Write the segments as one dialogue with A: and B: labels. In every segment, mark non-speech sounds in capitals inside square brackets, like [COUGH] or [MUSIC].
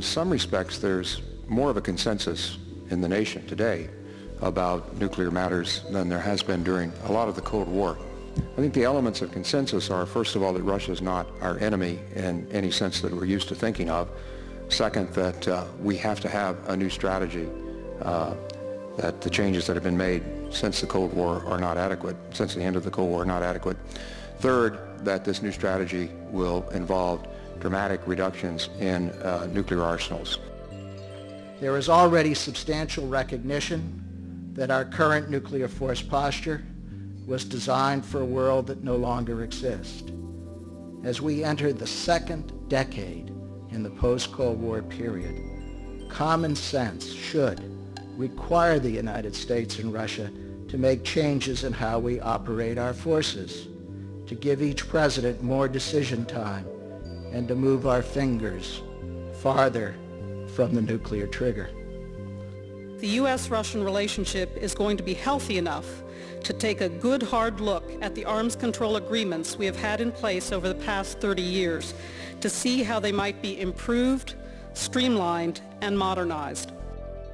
A: in some respects, there's more of a consensus in the nation today about nuclear matters than there has been during a lot of the Cold War. I think the elements of consensus are, first of all, that Russia is not our enemy in any sense that we're used to thinking of. Second, that uh, we have to have a new strategy, uh, that the changes that have been made since the Cold War are not adequate, since the end of the Cold War are not adequate. Third, that this new strategy will involve dramatic reductions in uh, nuclear arsenals.
B: There is already substantial recognition that our current nuclear force posture was designed for a world that no longer exists. As we enter the second decade in the post-Cold War period, common sense should require the United States and Russia to make changes in how we operate our forces, to give each president more decision time, and to move our fingers farther from the nuclear trigger.
C: The U.S.-Russian relationship is going to be healthy enough to take a good hard look at the arms control agreements we have had in place over the past 30 years to see how they might be improved, streamlined, and modernized.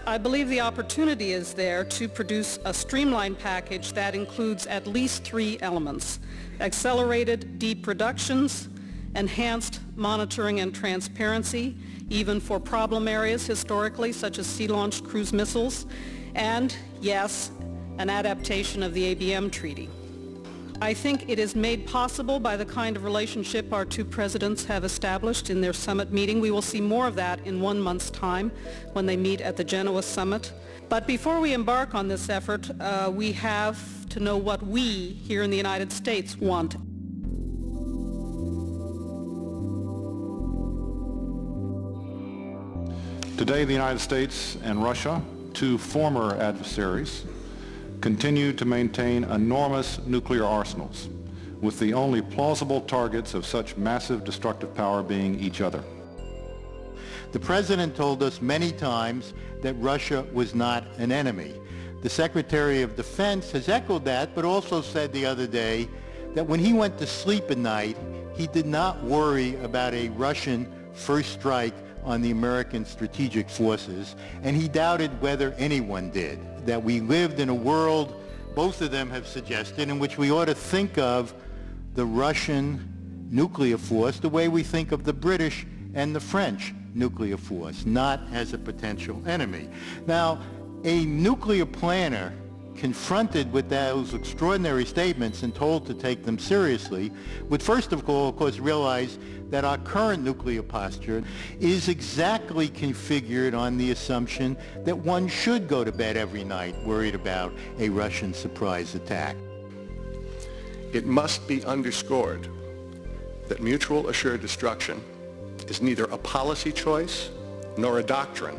C: I believe the opportunity is there to produce a streamlined package that includes at least three elements. Accelerated deep reductions, enhanced monitoring and transparency, even for problem areas historically, such as sea-launched cruise missiles, and, yes, an adaptation of the ABM Treaty. I think it is made possible by the kind of relationship our two presidents have established in their summit meeting. We will see more of that in one month's time when they meet at the Genoa summit. But before we embark on this effort, uh, we have to know what we here in the United States want.
D: Today, the United States and Russia, two former adversaries, continue to maintain enormous nuclear arsenals, with the only plausible targets of such massive destructive power being each other.
E: The President told us many times that Russia was not an enemy. The Secretary of Defense has echoed that, but also said the other day that when he went to sleep at night, he did not worry about a Russian first strike on the American strategic forces, and he doubted whether anyone did, that we lived in a world, both of them have suggested, in which we ought to think of the Russian nuclear force the way we think of the British and the French nuclear force, not as a potential enemy. Now, a nuclear planner confronted with those extraordinary statements and told to take them seriously would first of all, of course, realize that our current nuclear posture is exactly configured on the assumption that one should go to bed every night worried about a Russian surprise attack.
F: It must be underscored that mutual assured destruction is neither a policy choice nor a doctrine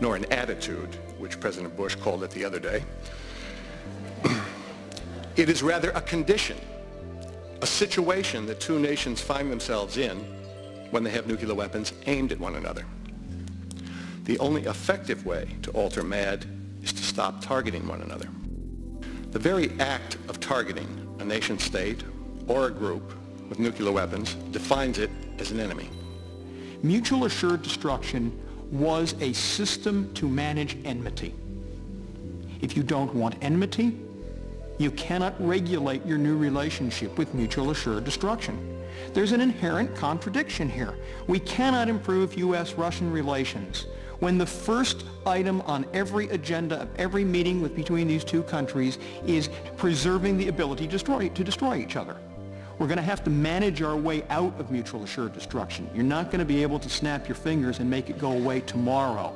F: nor an attitude, which President Bush called it the other day. [CLEARS THROAT] it is rather a condition a situation that two nations find themselves in when they have nuclear weapons aimed at one another. The only effective way to alter MAD is to stop targeting one another. The very act of targeting a nation state or a group with nuclear weapons defines it as an enemy.
G: Mutual assured destruction was a system to manage enmity. If you don't want enmity, you cannot regulate your new relationship with mutual assured destruction. There's an inherent contradiction here. We cannot improve U.S.-Russian relations when the first item on every agenda of every meeting with, between these two countries is preserving the ability to destroy, to destroy each other. We're going to have to manage our way out of mutual assured destruction. You're not going to be able to snap your fingers and make it go away tomorrow.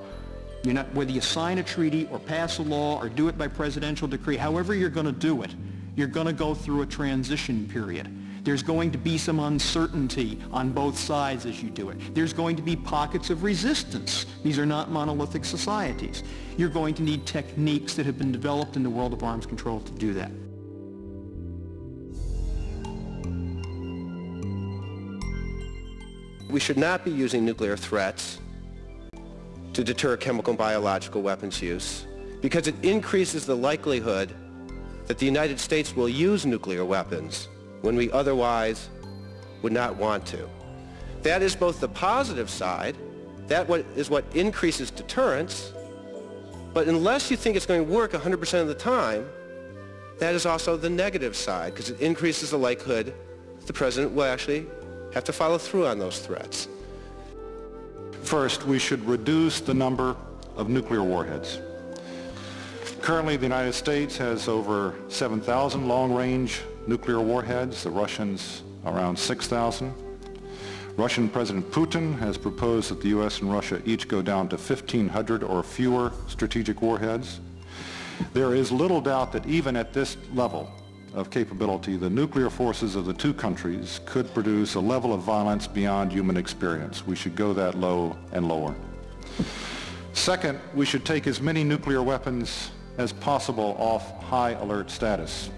G: You're not, whether you sign a treaty or pass a law or do it by presidential decree, however you're going to do it, you're going to go through a transition period. There's going to be some uncertainty on both sides as you do it. There's going to be pockets of resistance. These are not monolithic societies. You're going to need techniques that have been developed in the world of arms control to do that.
H: We should not be using nuclear threats to deter chemical and biological weapons use because it increases the likelihood that the United States will use nuclear weapons when we otherwise would not want to. That is both the positive side that is what increases deterrence. But unless you think it's going to work 100% of the time, that is also the negative side because it increases the likelihood that the president will actually have to follow through on those threats.
D: First, we should reduce the number of nuclear warheads. Currently, the United States has over 7,000 long-range nuclear warheads, the Russians around 6,000. Russian President Putin has proposed that the U.S. and Russia each go down to 1,500 or fewer strategic warheads. There is little doubt that even at this level of capability, the nuclear forces of the two countries could produce a level of violence beyond human experience. We should go that low and lower. Second, we should take as many nuclear weapons as possible off high alert status.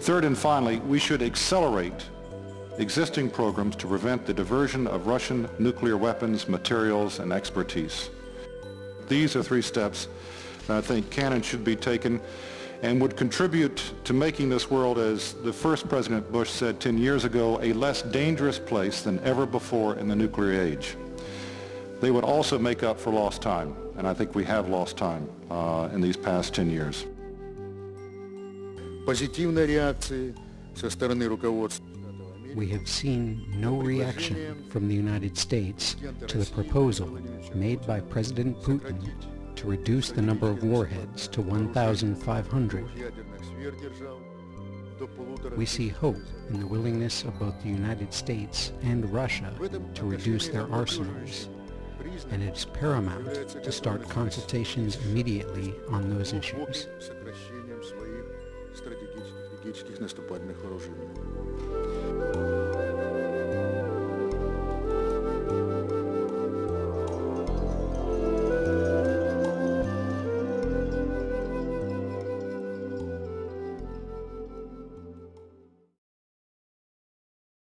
D: Third and finally, we should accelerate existing programs to prevent the diversion of Russian nuclear weapons, materials, and expertise. These are three steps that I think can and should be taken and would contribute to making this world, as the first President Bush said 10 years ago, a less dangerous place than ever before in the nuclear age. They would also make up for lost time, and I think we have lost time uh, in these past 10 years.
I: We have seen no reaction from the United States to the proposal made by President Putin to reduce the number of warheads to 1,500. We see hope in the willingness of both the United States and Russia to reduce their arsenals, and it is paramount to start consultations immediately on those issues.